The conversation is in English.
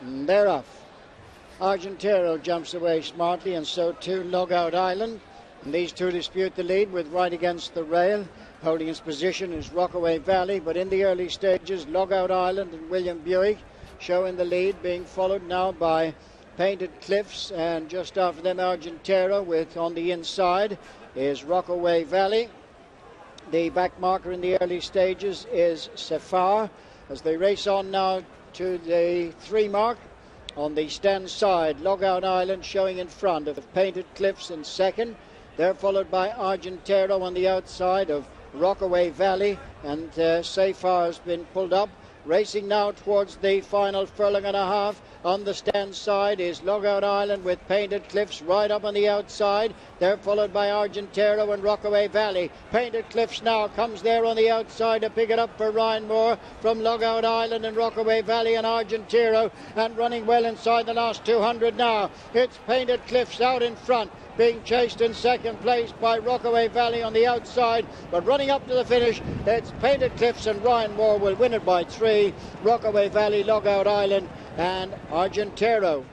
And they're off. Argentero jumps away smartly, and so too Logout Island. And these two dispute the lead with right against the rail. Holding his position is Rockaway Valley, but in the early stages, Logout Island and William Buick show in the lead, being followed now by Painted Cliffs, and just after them Argentero with on the inside is Rockaway Valley. The back marker in the early stages is Safar as they race on now to the three mark on the stand side. Logout Island showing in front of the Painted Cliffs in second. They're followed by Argentero on the outside of Rockaway Valley, and uh, Safar has been pulled up. Racing now towards the final furlong and a half. On the stand side is Logout Island with Painted Cliffs right up on the outside. They're followed by Argentero and Rockaway Valley. Painted Cliffs now comes there on the outside to pick it up for Ryan Moore from Logout Island and Rockaway Valley and Argentero and running well inside the last 200 now. It's Painted Cliffs out in front being chased in second place by Rockaway Valley on the outside. But running up to the finish, it's Painted Cliffs and Ryan Moore will win it by three. Rockaway Valley, Logout Island, and Argentero